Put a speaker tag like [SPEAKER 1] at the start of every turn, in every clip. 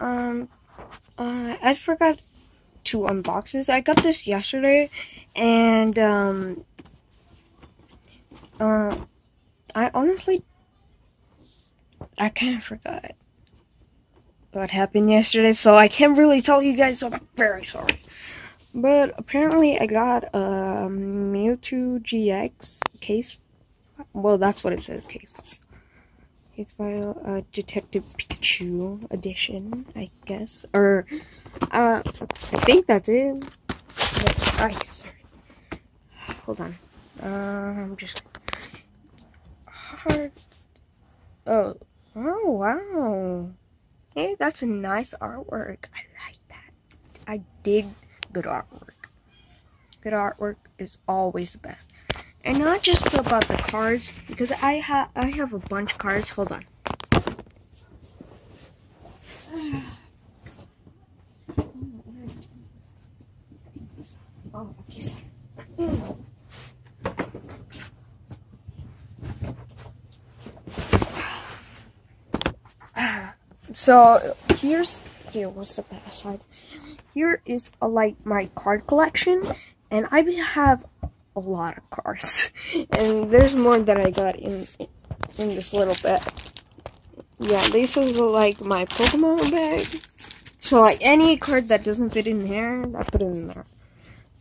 [SPEAKER 1] um, uh, I forgot to unbox this. I got this yesterday, and um, uh, I honestly, I kind of forgot what happened yesterday, so I can't really tell you guys. So I'm very sorry. But apparently, I got a Mewtwo GX case. Well, that's what it says. Case case file. Uh, Detective Pikachu edition, I guess, or uh, I think that's it. But, I sorry. Hold on. Uh, I'm just hard. Oh, oh wow. Hey, that's a nice artwork. I like that. I dig good artwork. Good artwork is always the best. And not just about the cards, because I have I have a bunch of cards. Hold on. So here's here what's the bad side. Here is a, like my card collection, and I have a lot of cards, and there's more that I got in in this little bag. Yeah, this is like my Pokemon bag. So like any card that doesn't fit in here, I put it in there.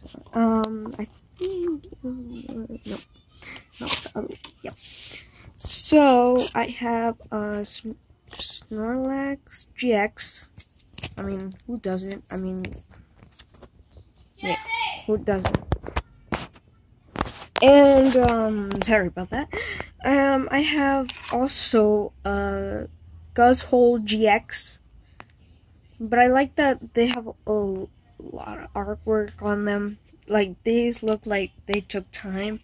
[SPEAKER 1] So, um, I think uh, no, no, uh, yep. So I have a Snorlax GX. I mean, who doesn't? I mean, yeah, who doesn't? And um, sorry about that. Um, I have also uh, Guzzlord GX, but I like that they have a lot of artwork on them. Like these look like they took time,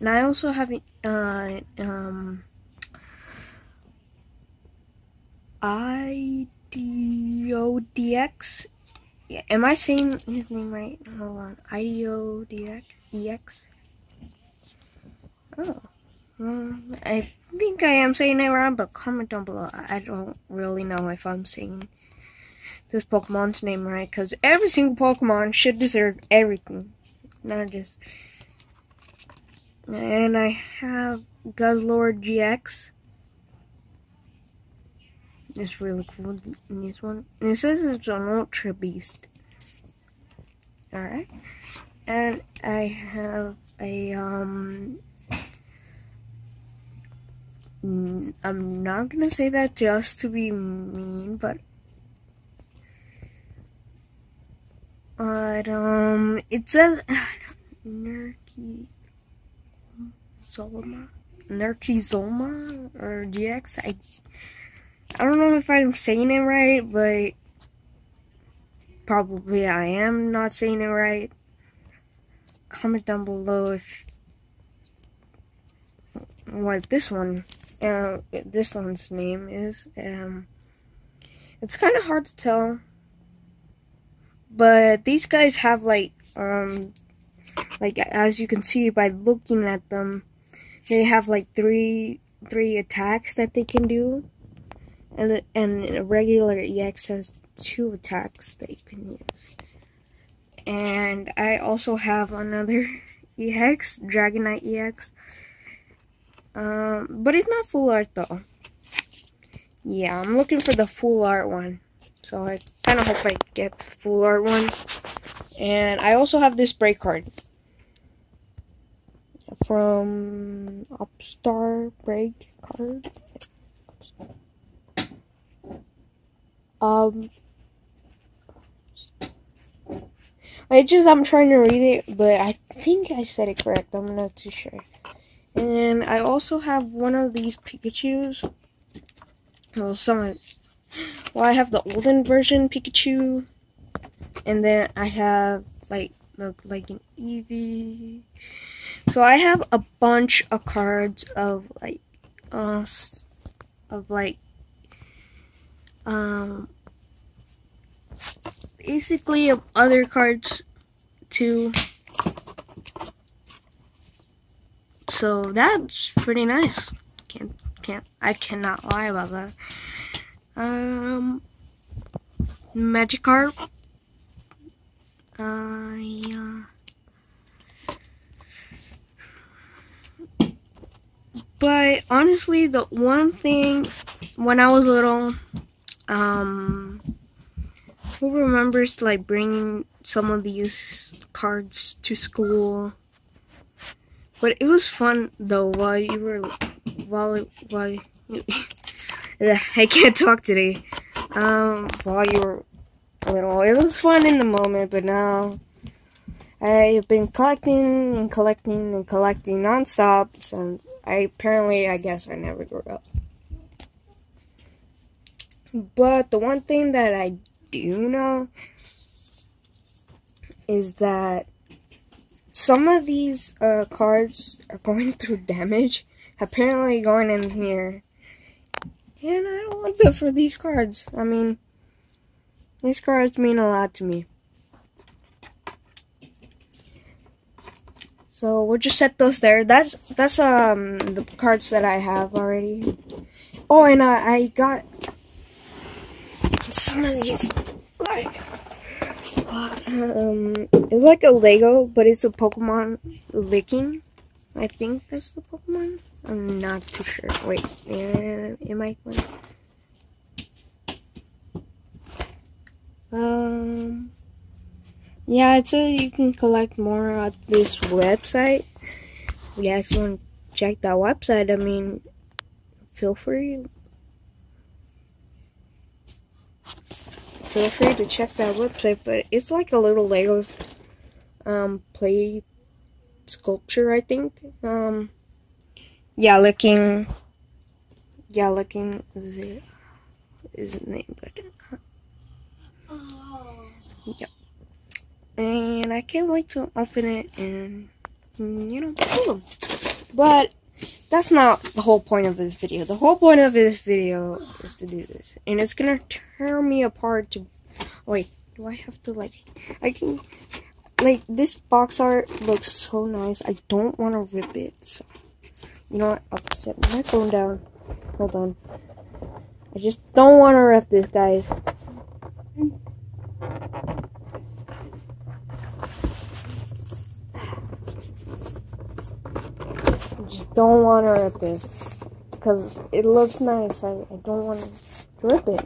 [SPEAKER 1] and I also have uh um IDODX. Yeah, am I saying his name right? Hold on. IDODX? EX? Oh. Um, I think I am saying it wrong, but comment down below. I don't really know if I'm saying this Pokemon's name right, because every single Pokemon should deserve everything, not just. And I have Guzzlord GX. It's really cool this one. And it says it's an Ultra Beast. Alright. And I have a, um... I'm not gonna say that just to be mean, but... But, um, it says... Nerky... Zolma? Nerky Zolma? Or GX? I... I don't know if I'm saying it right, but probably I am not saying it right. Comment down below if what this one, uh, this one's name is. Um, it's kind of hard to tell, but these guys have like, um, like as you can see by looking at them, they have like three three attacks that they can do and and a regular EX has two attacks that you can use. And I also have another EX, Dragonite EX. Um, but it's not full art though. Yeah, I'm looking for the full art one. So I kind of hope I get the full art one. And I also have this break card. From Upstar break card. Um, I just I'm trying to read it, but I think I said it correct. I'm not too sure. And I also have one of these Pikachu's. Well, some of, well, I have the olden version Pikachu, and then I have like look like an Eevee. So I have a bunch of cards of like, uh, of like um, basically other cards too. So that's pretty nice. Can't can't I cannot lie about that. Um Magikarp. Uh, yeah. But honestly, the one thing when I was little, um, who remembers like bringing some of these cards to school? But it was fun though while you were while while you, I can't talk today. Um, while you were little, it was fun in the moment, but now I've been collecting and collecting and collecting nonstop since I apparently I guess I never grew up. But the one thing that I do know is that some of these uh, cards are going through damage. Apparently going in here. And I don't want that for these cards. I mean, these cards mean a lot to me. So we'll just set those there. That's that's um the cards that I have already. Oh, and I, I got some of these like um it's like a Lego, but it's a Pokemon licking. I think that's the Pokemon. I'm not too sure. Wait, yeah, am I? Um. Yeah, I'd you can collect more at this website. If you want to check that website, I mean, feel free. Feel free to check that website, but it's like a little Lego um, play sculpture, I think. Um, yeah, looking. Yeah, looking is it is the name, but. Uh, yeah and I can't wait to open it and you know pull them. But that's not the whole point of this video. The whole point of this video is to do this, and it's gonna tear me apart. To wait, do I have to like? I can like this box art looks so nice. I don't want to rip it. So you know what? I'll set my phone down. Hold on. I just don't want to rip this, guys. Don't want to rip this because it looks nice. I, I don't want to rip it.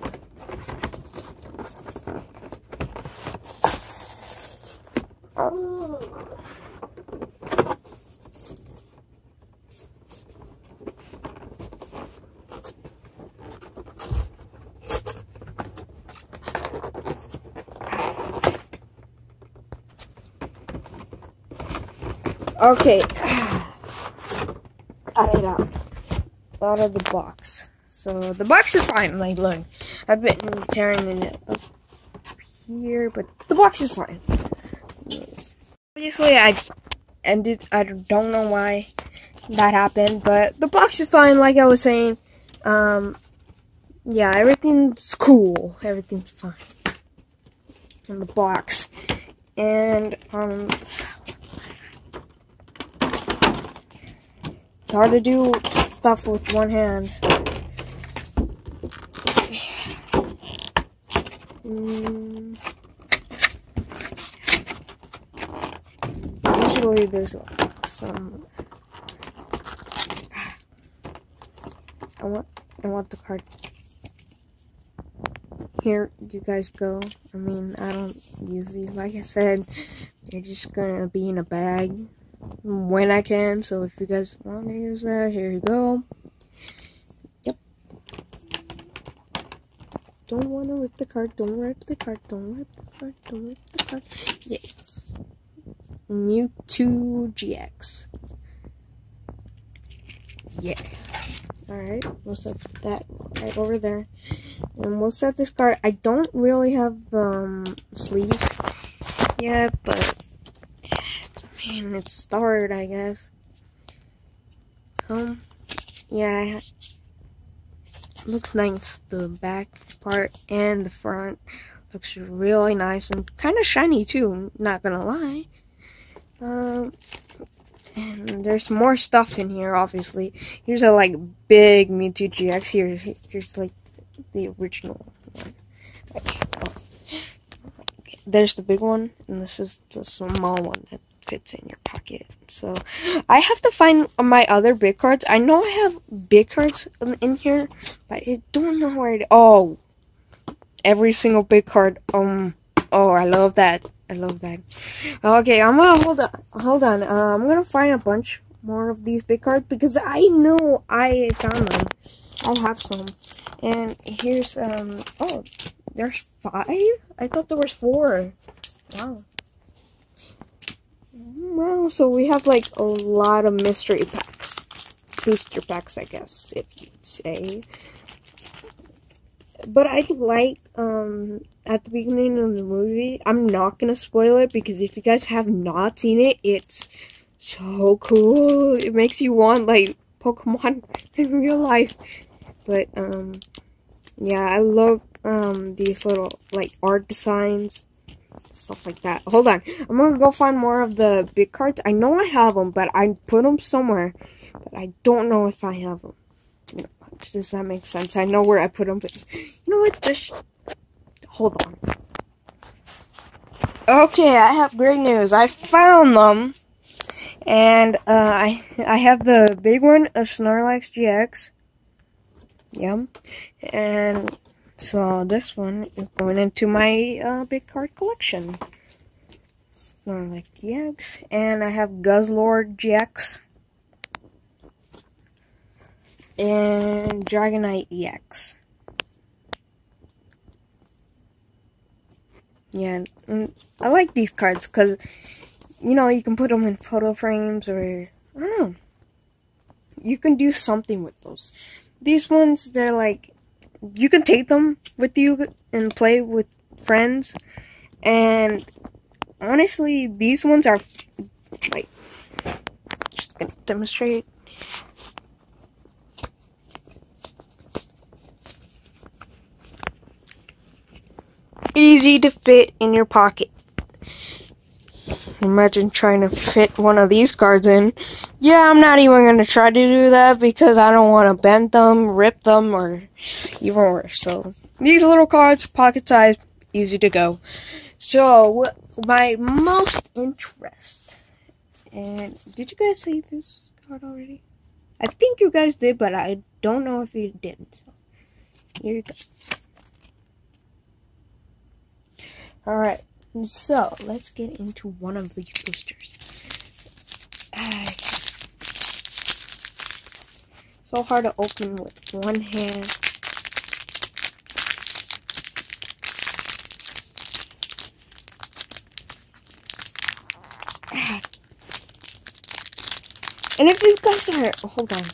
[SPEAKER 1] Okay it out. Out of the box. So the box is fine. Like, look, I've been tearing it up here, but the box is fine. Obviously, I ended. I don't know why that happened, but the box is fine. Like I was saying, um, yeah, everything's cool. Everything's fine in the box, and um, It's hard to do stuff with one hand. Mm. Usually there's some. I want. I want the card. Here you guys go. I mean, I don't use these. Like I said, they're just gonna be in a bag when I can. So if you guys want to use that, here you go. Yep. Don't want to rip the card. Don't rip the card. Don't rip the card. Don't rip the card. Yes. Mewtwo GX. Yeah. Alright, we'll set that right over there. And we'll set this card. I don't really have um, sleeves yet, but and it's started, I guess. So, yeah, looks nice. The back part and the front looks really nice and kind of shiny too. Not gonna lie. Um, and there's more stuff in here. Obviously, here's a like big Mewtwo GX. Here, here's like the original one. Okay, I'll there's the big one, and this is the small one that fits in your pocket. So I have to find my other big cards. I know I have big cards in here, but I don't know where it. Oh, every single big card. Um. Oh, I love that. I love that. Okay, I'm gonna hold on. Hold on. Uh, I'm gonna find a bunch more of these big cards because I know I found them. I have some. And here's um. Oh, there's five. I thought there was four. Wow. Well, so we have like a lot of mystery packs. Booster packs, I guess, if you'd say. But I like, um, at the beginning of the movie, I'm not gonna spoil it because if you guys have not seen it, it's so cool. It makes you want, like, Pokemon in real life. But, um, yeah, I love, um, these little, like, art designs stuff like that. Hold on. I'm gonna go find more of the big cards. I know I have them, but I put them somewhere. But I don't know if I have them. Does that make sense? I know where I put them, but you know what? Just hold on. Okay, I have great news. I found them. And uh, I I have the big one of Snorlax GX. Yum. And so this one is going into my uh, big card collection. Snorlax GX, and I have Guzzlord GX, and Dragonite EX. Yeah, I like these cards because, you know, you can put them in photo frames or, I don't know. You can do something with those. These ones, they're like, you can take them with you and play with friends. And honestly, these ones are like just gonna demonstrate. Easy to fit in your pocket. Imagine trying to fit one of these cards in. Yeah, I'm not even to try to do that because I don't want to bend them, rip them, or even worse. So, these little cards, pocket size, easy to go. So, my most interest. And did you guys see this card already? I think you guys did, but I don't know if you didn't. So, here you go. Alright. So, let's get into one of these boosters. Ah, so hard to open with one hand. And if you guys are, hold on,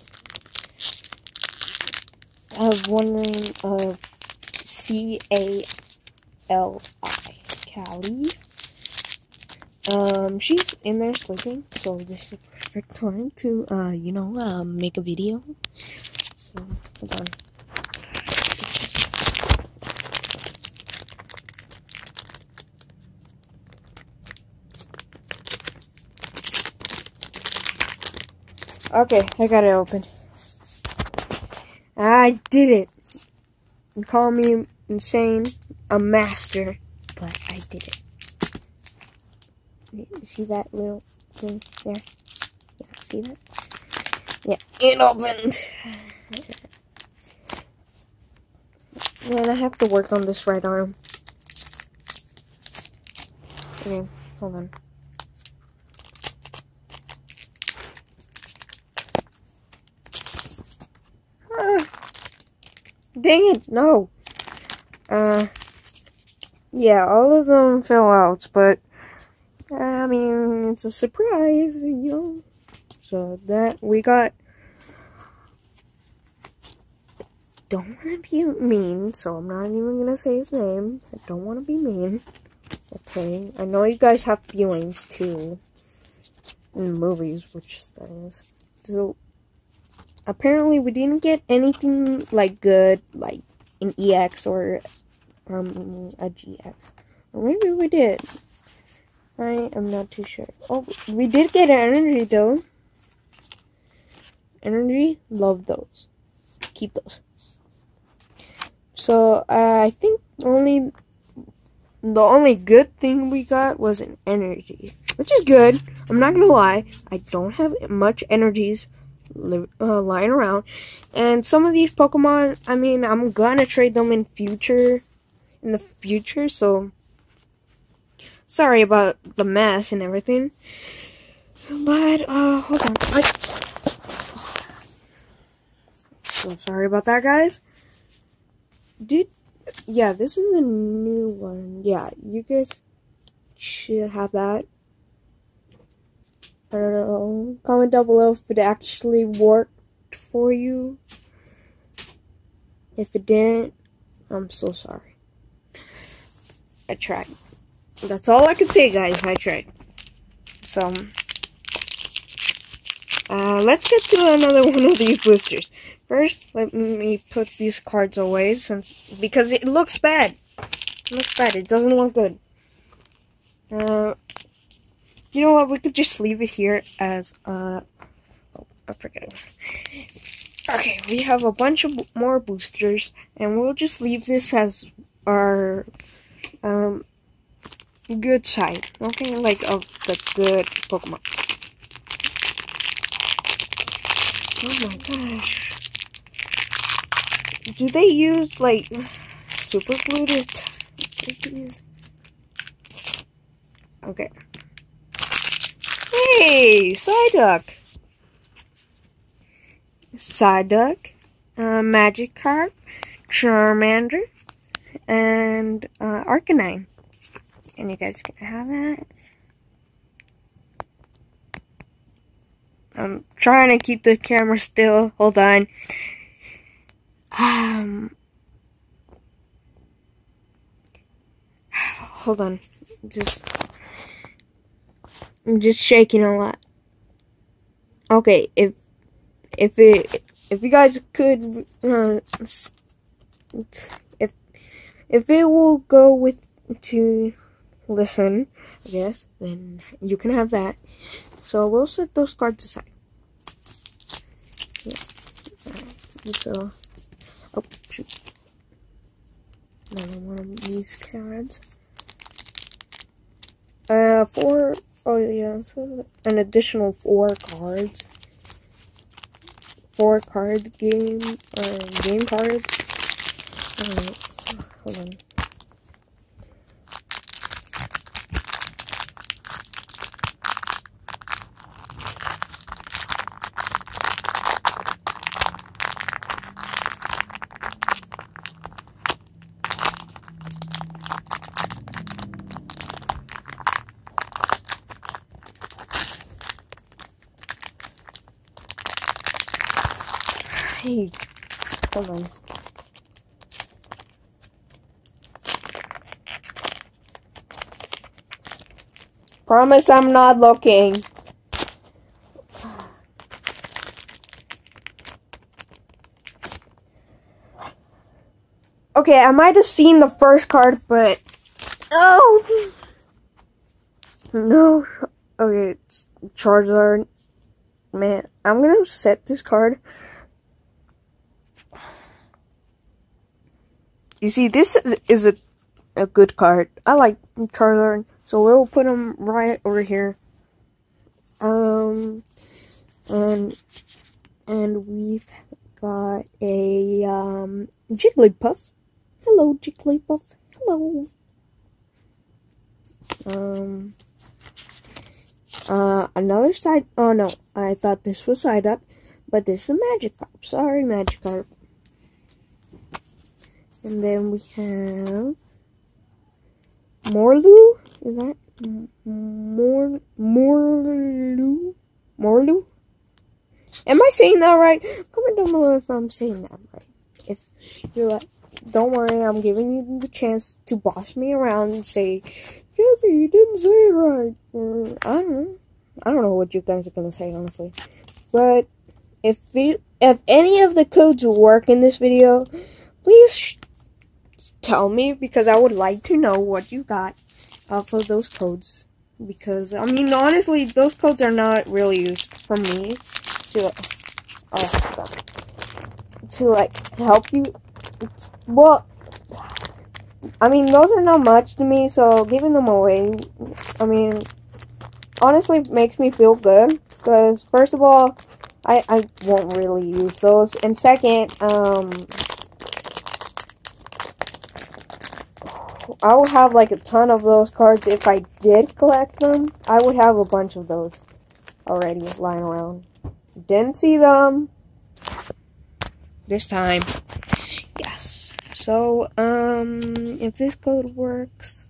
[SPEAKER 1] I was wondering of C A L I Callie. Um, she's in there sleeping, so this is a perfect time to, uh, you know, uh, make a video. So, hold on. Okay, I got it open. I did it. You call me insane, a master but I did it. See that little thing there? Yeah, see that? Yeah, it opened. Man, I have to work on this right arm. Okay, hold on. Dang it, no. Uh, yeah, all of them fell out, but I mean, it's a surprise, you know. So that we got. Don't want to be mean, so I'm not even gonna say his name. I don't want to be mean. Okay, I know you guys have feelings too in movies, which that is. So apparently, we didn't get anything like good, like an EX or um, a GX. Or maybe we did. I am not too sure. Oh, we did get an energy though. Energy, love those. Keep those. So uh, I think only the only good thing we got was an energy, which is good. I'm not gonna lie. I don't have much energies uh, lying around, and some of these Pokemon. I mean, I'm gonna trade them in future, in the future. So sorry about the mess and everything. But uh, hold on. I, so sorry about that, guys. Dude, yeah, this is a new one. Yeah, you guys should have that. I don't know. Comment down below if it actually worked for you. If it didn't, I'm so sorry. I tried. That's all I can say, guys. I tried. So, uh, let's get to another one of these boosters. First, let me put these cards away since because it looks bad. It looks bad. It doesn't look good. Uh, you know what? We could just leave it here as uh. Oh, I forget. Okay, we have a bunch of more boosters, and we'll just leave this as our um good side. Okay, like of the good Pokemon. Oh my gosh do they use like super glue to? Okay. Hey, Psyduck. Psyduck, uh, Magikarp, Charmander, and uh, Arcanine. And you guys can have that. I'm trying to keep the camera still. Hold on. Um, hold on. Just, I'm just shaking a lot. Okay, if if it if you guys could uh, if if it will go with to listen, I guess, then you can have that. So we'll set those cards aside. Yeah. So Oh, shoot. Another one of these cards. Uh, four, oh yeah, so an additional four cards. Four card game, uh, game cards. Alright, hold on. Hey, hold on. Promise I'm not looking. Okay, I might have seen the first card, but... Oh! No. Okay, it's Charizard. Man, I'm gonna set this card You see, this is a, a good card. I like Charizard, so we'll put him right over here. Um, and, and we've got a, um, Jigglypuff. Hello, Jigglypuff. Hello. Um, uh, another side, oh no, I thought this was side up, but this is a Magikarp. Sorry, Magikarp. And then we have Morlu. Is that Mor Morlu? Morlu? Am I saying that right? Comment down below if I'm saying that right. If you're like, don't worry, I'm giving you the chance to boss me around and say, Jeffy, you didn't say it right. Or, I don't know. I don't know what you guys are gonna say, honestly. But if you, if any of the codes work in this video, please tell me because I would like to know what you got off of those codes. Because, I mean, honestly, those codes are not really used for me to, oh, to, like, help you. Well, I mean, those are not much to me, so giving them away, I mean, honestly makes me feel good. Because, first of all, I, I won't really use those. And second, um, I would have like a ton of those cards if I did collect them. I would have a bunch of those already lying around. Didn't see them this time. Yes. So, um, if this code works,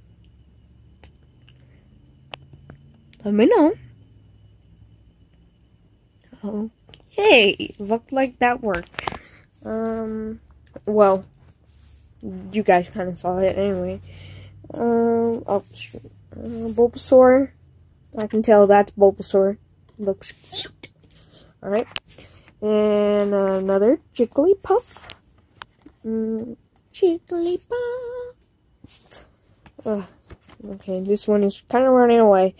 [SPEAKER 1] let me know. Okay, looked like that worked. Um, well, you guys kind of saw it anyway. Um, oh. Uh, Bulbasaur. I can tell that's Bulbasaur. Looks cute. Alright. And another Jigglypuff. Mm, Jigglypuff. Ugh. Okay, this one is kind of running away.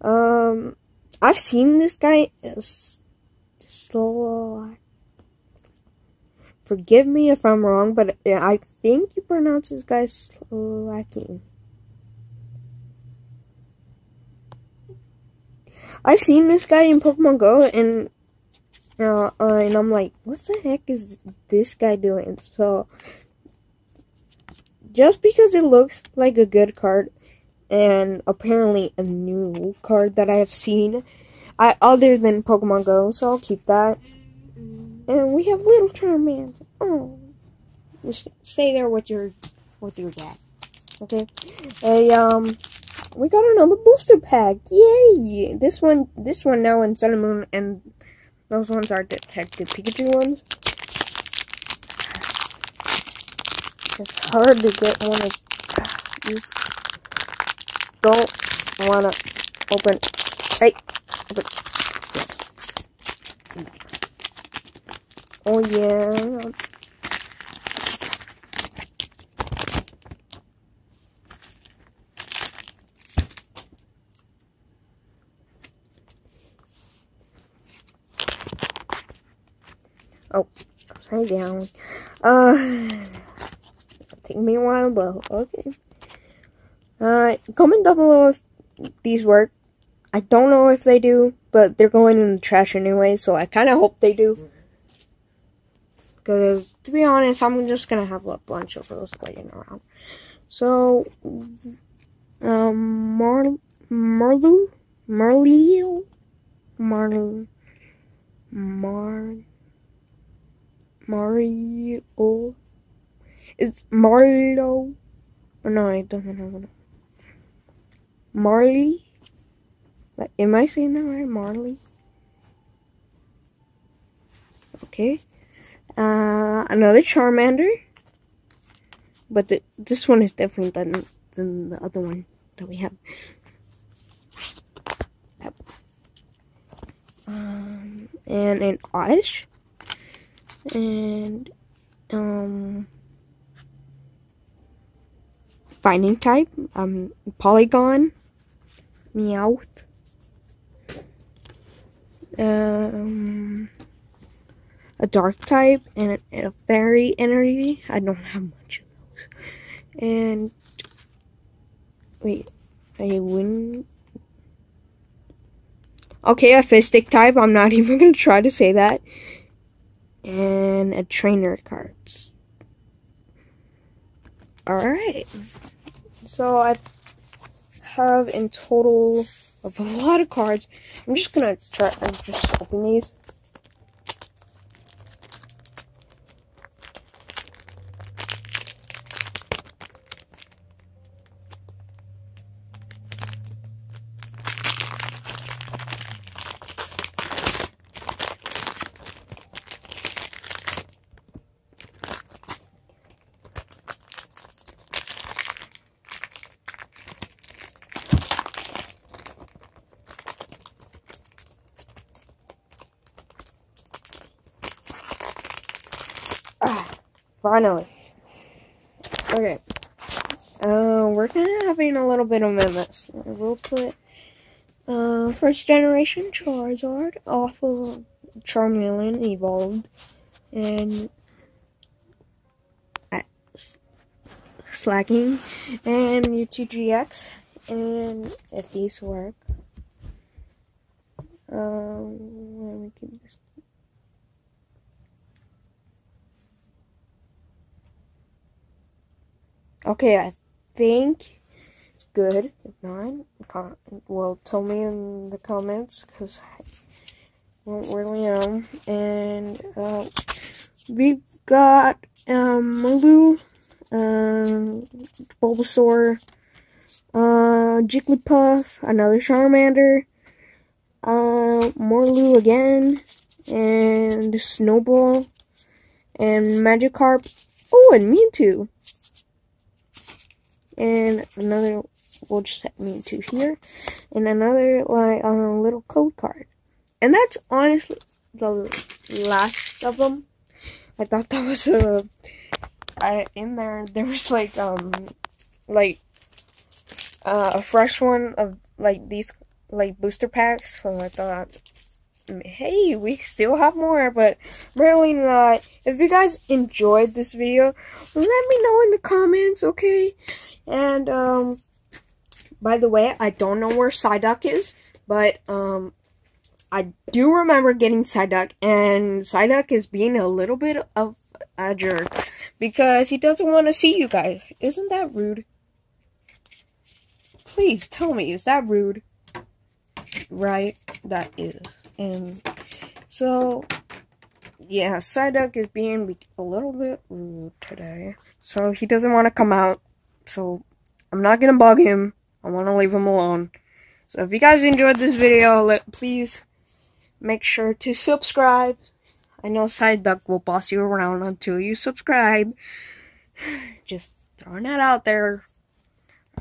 [SPEAKER 1] Um, I've seen this guy. Slow. Forgive me if I'm wrong, but I think you pronounce this guy Slaking. I've seen this guy in Pokemon Go, and uh, uh, and I'm like, what the heck is this guy doing? So, just because it looks like a good card, and apparently a new card that I have seen, I other than Pokemon Go, so I'll keep that. And we have Little Charmander. Oh, just stay there with your with your dad. Okay. Hey, um, we got another booster pack. Yay! This one, this one now in Sun and Moon, and those ones are Detective Pikachu ones. It's hard to get one of these. Don't wanna open. Hey, open. Yes. Oh yeah. Oh, upside down. Uh, take me a while, but okay. Uh, comment down below if these work. I don't know if they do, but they're going in the trash anyway, so I kind of hope they do. Because, to be honest, I'm just going to have a bunch of those laying around. So, um, Mar Marlu? Marleo? Mar Mar Mario. It's Marlo. Oh, no, I don't know. Marley. Am I saying that right? Marley. Okay. Uh, another Charmander. But the, this one is different than, than the other one that we have. Yep. Um, and an Oddish. And, um, Finding type, um, Porygon, Meowth, um, a dark type and a, fairy energy. I don't have much of those. And wait, I win. Okay, a fistic type. I'm not even gonna try to say that. And a trainer cards. Alright. So I have in total of a lot of cards. I'm just gonna try. I'm just open these. Finally. Okay. Uh, we're kind of having a little bit of a mess. We'll put uh, first generation Charizard off of Charmeleon Evolved and Slacking, and Mewtwo GX. And if these work, um, let me keep this. Okay, I think it's good. If not, well, tell me in the comments because I won't really know. And uh, we've got um, Malu, um, Bulbasaur, uh, Jigglypuff, another Charmander, uh, Morlu again, and Snowball, and Magikarp. Oh, and Mewtwo and another we'll just set Mewtwo here and another like on a uh, little code card. And that's honestly the last of them. I thought that was a I, in there there was like um like uh, a fresh one of like these like booster packs. So i thought hey we still have more but really not. If you guys enjoyed this video let me know in the comments okay and, um, by the way, I don't know where Psyduck is, but, um, I do remember getting Psyduck, and Psyduck is being a little bit of a jerk because he doesn't want to see you guys. Isn't that rude? Please tell me, is that rude? Right, that is. And so, yeah, Psyduck is being a little bit rude today. So he doesn't want to come out so I'm not gonna bug him. I want to leave him alone. So if you guys enjoyed this video, let, please make sure to subscribe. I know Psyduck will boss you around until you subscribe. Just throwing that out there.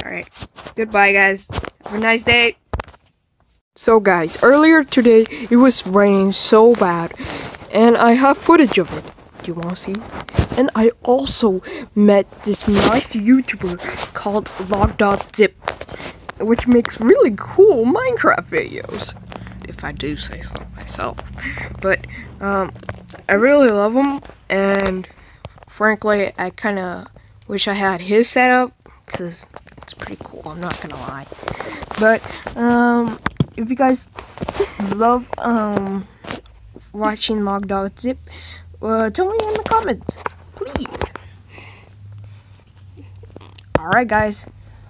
[SPEAKER 1] Alright, goodbye guys. Have a nice day. So guys, earlier today it was raining so bad and I have footage of it. Do you want to see? And I also met this nice YouTuber called Log.zip, which makes really cool Minecraft videos, if I do say so myself. But, um, I really love him, and frankly, I kind of wish I had his setup, because it's pretty cool, I'm not gonna lie. But, um, if you guys love, um, watching Log.zip, uh, tell me in the comments please. Alright, guys.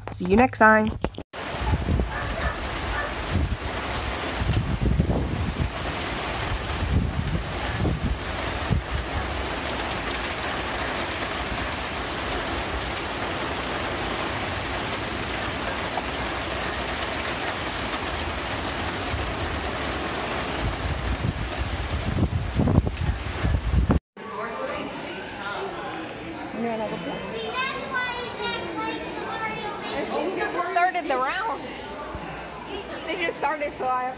[SPEAKER 1] See you next time.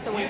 [SPEAKER 2] Started the round.